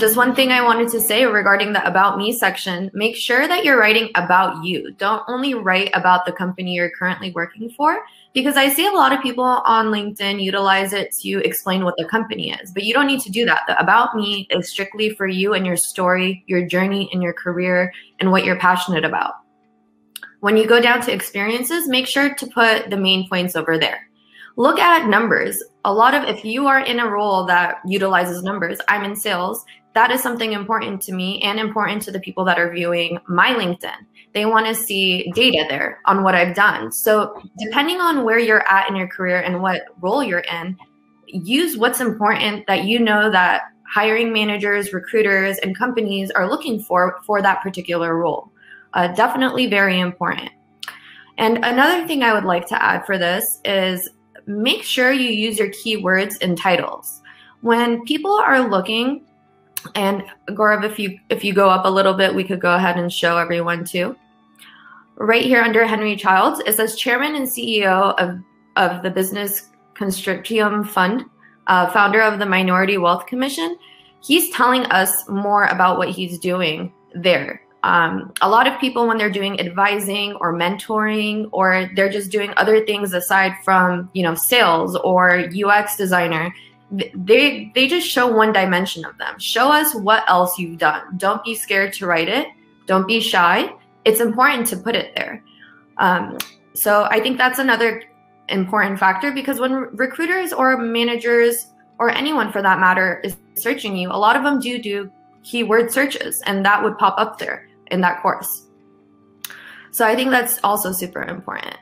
just one thing I wanted to say regarding the About Me section make sure that you're writing about you. Don't only write about the company you're currently working for, because I see a lot of people on LinkedIn utilize it to explain what the company is, but you don't need to do that. The About Me is strictly for you and your story, your journey and your career, and what you're passionate about. When you go down to experiences, make sure to put the main points over there. Look at numbers. A lot of, if you are in a role that utilizes numbers, I'm in sales, that is something important to me and important to the people that are viewing my LinkedIn. They want to see data there on what I've done. So, depending on where you're at in your career and what role you're in, use what's important that you know that hiring managers, recruiters, and companies are looking for for that particular role. Uh, definitely very important. And another thing I would like to add for this is make sure you use your keywords and titles. When people are looking, and Gaurav, if you if you go up a little bit, we could go ahead and show everyone too. Right here under Henry Childs, it says Chairman and CEO of, of the Business Consortium Fund, uh, founder of the Minority Wealth Commission. He's telling us more about what he's doing there um, a lot of people when they're doing advising or mentoring or they're just doing other things aside from you know sales or ux designer they they just show one dimension of them. Show us what else you've done. Don't be scared to write it. Don't be shy. It's important to put it there. Um, so i think that's another important factor because when recruiters or managers or anyone for that matter is searching you a lot of them do do keyword searches and that would pop up there in that course. So I think that's also super important.